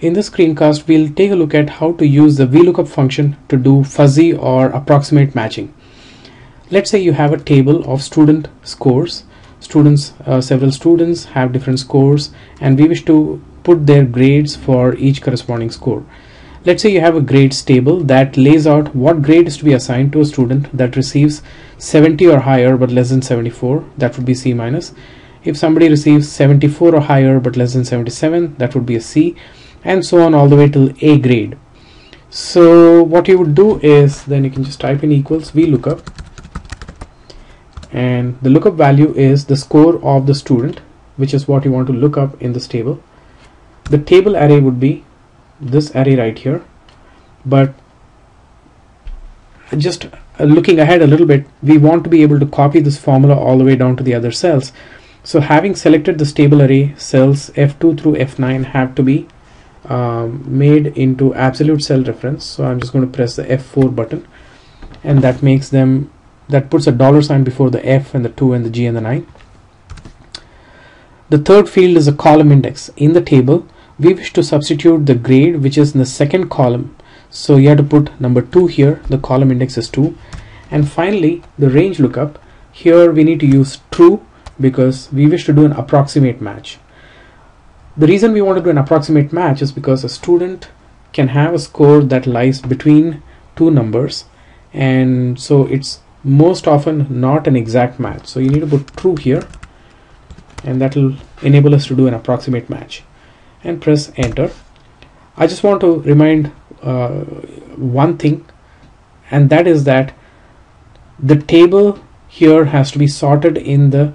In this screencast, we'll take a look at how to use the VLOOKUP function to do fuzzy or approximate matching. Let's say you have a table of student scores. Students, uh, several students have different scores and we wish to put their grades for each corresponding score. Let's say you have a grades table that lays out what grade is to be assigned to a student that receives 70 or higher but less than 74, that would be C minus. If somebody receives 74 or higher but less than 77, that would be a C and so on all the way till A grade. So what you would do is then you can just type in equals VLOOKUP and the lookup value is the score of the student which is what you want to look up in this table. The table array would be this array right here but just uh, looking ahead a little bit we want to be able to copy this formula all the way down to the other cells so having selected this table array cells F2 through F9 have to be um, made into absolute cell reference. So I'm just going to press the F4 button. And that makes them that puts a dollar sign before the F and the 2 and the G and the 9 the third field is a column index. In the table we wish to substitute the grade which is in the second column. So you have to put number 2 here the column index is 2 and finally the range lookup. Here we need to use true because we wish to do an approximate match the reason we want to do an approximate match is because a student can have a score that lies between two numbers and so it's most often not an exact match. So you need to put true here and that will enable us to do an approximate match and press enter. I just want to remind uh, one thing and that is that the table here has to be sorted in the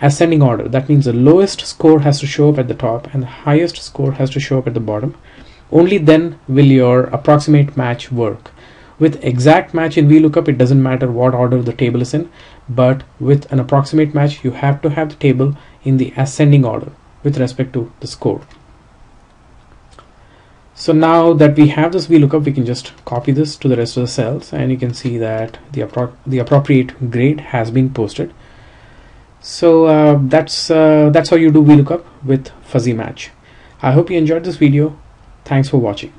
ascending order. That means the lowest score has to show up at the top and the highest score has to show up at the bottom. Only then will your approximate match work. With exact match in VLOOKUP, it doesn't matter what order the table is in, but with an approximate match, you have to have the table in the ascending order with respect to the score. So now that we have this VLOOKUP, we can just copy this to the rest of the cells and you can see that the, appro the appropriate grade has been posted. So uh, that's uh, that's how you do VLOOKUP with fuzzy match. I hope you enjoyed this video. Thanks for watching.